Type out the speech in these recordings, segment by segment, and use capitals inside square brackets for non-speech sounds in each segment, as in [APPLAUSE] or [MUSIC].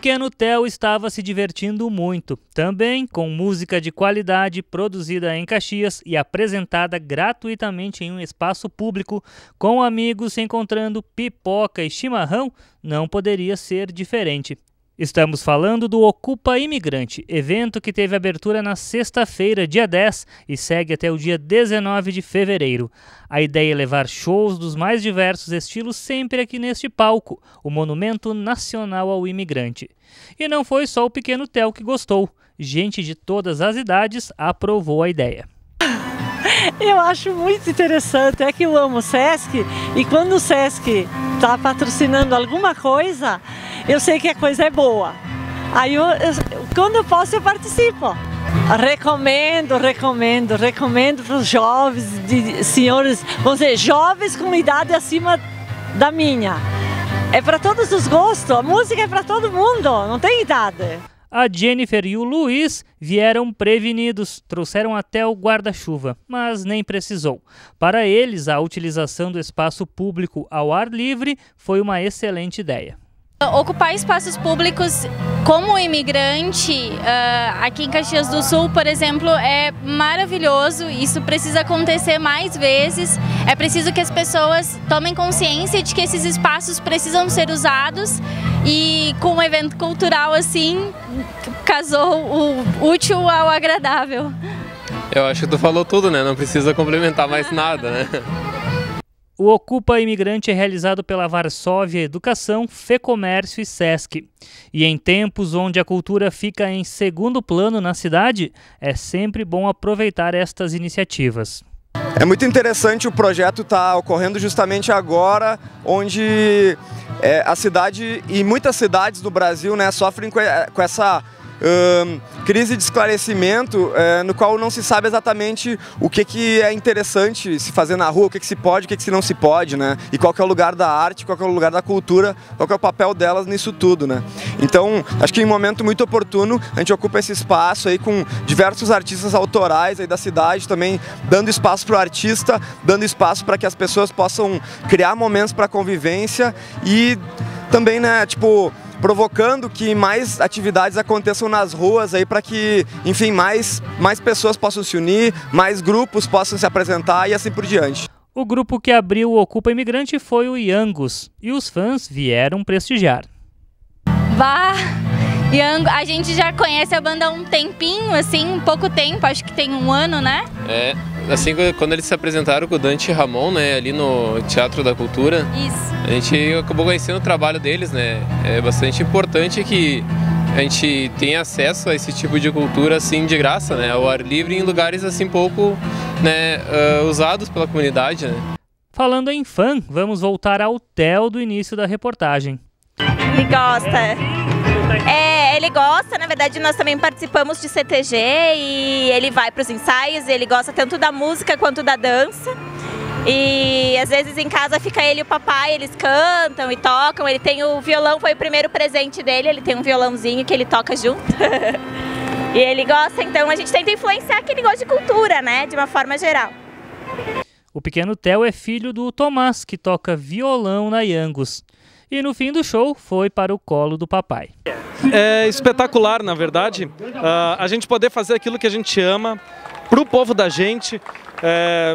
pequeno Theo estava se divertindo muito, também com música de qualidade produzida em Caxias e apresentada gratuitamente em um espaço público, com amigos se encontrando pipoca e chimarrão, não poderia ser diferente. Estamos falando do Ocupa Imigrante, evento que teve abertura na sexta-feira, dia 10, e segue até o dia 19 de fevereiro. A ideia é levar shows dos mais diversos estilos sempre aqui neste palco, o Monumento Nacional ao Imigrante. E não foi só o pequeno Theo que gostou. Gente de todas as idades aprovou a ideia. Eu acho muito interessante, é que eu amo o Sesc e quando o Sesc está patrocinando alguma coisa, eu sei que a coisa é boa. Aí eu, eu, quando eu posso eu participo. Recomendo, recomendo, recomendo para os jovens, de, senhores, vamos dizer, jovens com idade acima da minha. É para todos os gostos, a música é para todo mundo, não tem idade. A Jennifer e o Luiz vieram prevenidos, trouxeram até o guarda-chuva, mas nem precisou. Para eles, a utilização do espaço público ao ar livre foi uma excelente ideia. Ocupar espaços públicos como imigrante uh, aqui em Caxias do Sul, por exemplo, é maravilhoso. Isso precisa acontecer mais vezes. É preciso que as pessoas tomem consciência de que esses espaços precisam ser usados e com um evento cultural assim, casou o útil ao agradável. Eu acho que tu falou tudo, né? Não precisa complementar mais nada, né? [LAUGHS] O Ocupa Imigrante é realizado pela Varsóvia Educação, Fecomércio e Sesc. E em tempos onde a cultura fica em segundo plano na cidade, é sempre bom aproveitar estas iniciativas. É muito interessante o projeto estar tá ocorrendo justamente agora, onde é, a cidade e muitas cidades do Brasil né, sofrem com essa crise de esclarecimento é, no qual não se sabe exatamente o que, que é interessante se fazer na rua, o que, que se pode, o que, que se não se pode, né? E qual que é o lugar da arte, qual que é o lugar da cultura, qual que é o papel delas nisso tudo, né? Então, acho que em um momento muito oportuno, a gente ocupa esse espaço aí com diversos artistas autorais aí da cidade também, dando espaço para o artista, dando espaço para que as pessoas possam criar momentos para convivência e também, né, tipo, provocando que mais atividades aconteçam nas ruas aí para que, enfim, mais, mais pessoas possam se unir, mais grupos possam se apresentar e assim por diante. O grupo que abriu o Ocupa Imigrante foi o Yangos e os fãs vieram prestigiar. Bah! Yang, a gente já conhece a banda há um tempinho, assim, um pouco tempo, acho que tem um ano, né? É, assim, quando eles se apresentaram com o Dante Ramon, né, ali no Teatro da Cultura, Isso. a gente acabou conhecendo o trabalho deles, né? É bastante importante que a gente tenha acesso a esse tipo de cultura, assim, de graça, né? Ao ar livre em lugares, assim, pouco né, uh, usados pela comunidade, né? Falando em fã, vamos voltar ao Theo do início da reportagem. Ele gosta. É, ele gosta, na verdade nós também participamos de CTG e ele vai para os ensaios, ele gosta tanto da música quanto da dança. E às vezes em casa fica ele e o papai, eles cantam e tocam. Ele tem o violão, foi o primeiro presente dele, ele tem um violãozinho que ele toca junto. [LAUGHS] e ele gosta, então a gente tenta influenciar que ele gosta de cultura, né, de uma forma geral. O pequeno Theo é filho do Tomás, que toca violão na Yangos e no fim do show foi para o colo do papai. É espetacular, na verdade, uh, a gente poder fazer aquilo que a gente ama para o povo da gente, é,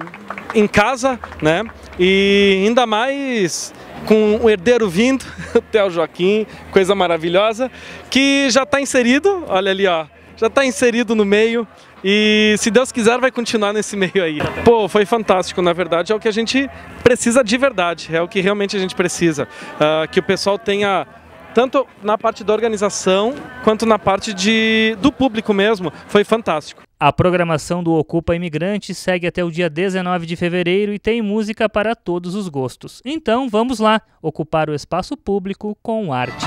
em casa, né? E ainda mais com o herdeiro vindo, [LAUGHS] o Theo Joaquim, coisa maravilhosa, que já está inserido, olha ali, ó, já está inserido no meio e se Deus quiser vai continuar nesse meio aí. Pô, foi fantástico, na verdade é o que a gente precisa de verdade, é o que realmente a gente precisa, uh, que o pessoal tenha tanto na parte da organização quanto na parte de, do público mesmo, foi fantástico. A programação do Ocupa Imigrante segue até o dia 19 de fevereiro e tem música para todos os gostos. Então vamos lá, ocupar o espaço público com arte.